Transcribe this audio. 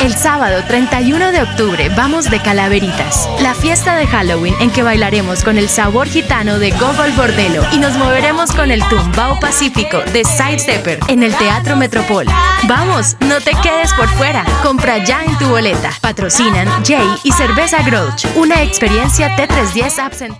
El sábado 31 de octubre vamos de Calaveritas, la fiesta de Halloween en que bailaremos con el sabor gitano de Gogol Bordelo y nos moveremos con el tumbao pacífico de Sidestepper en el Teatro Metropol. Vamos, no te quedes por fuera. Compra ya en tu boleta. Patrocinan Jay y Cerveza Grouch, una experiencia T310 Absent.